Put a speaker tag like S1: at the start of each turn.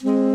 S1: you